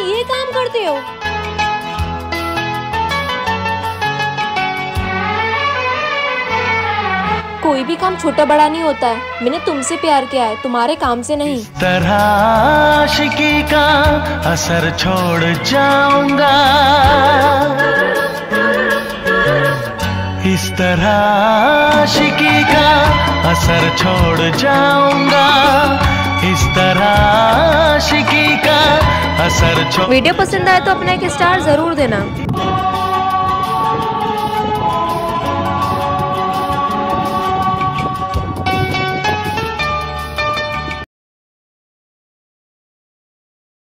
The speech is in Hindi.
ये काम करते हो? कोई भी काम छोटा बड़ा नहीं होता है। मैंने तुमसे प्यार किया है, तुम्हारे काम से नहीं। तरह आशिकी का असर छोड़ जाऊँगा। इस तरह आशिकी का असर छोड़ जाऊँगा। वीडियो पसंद आए तो अपना एक स्टार ज़रूर देना।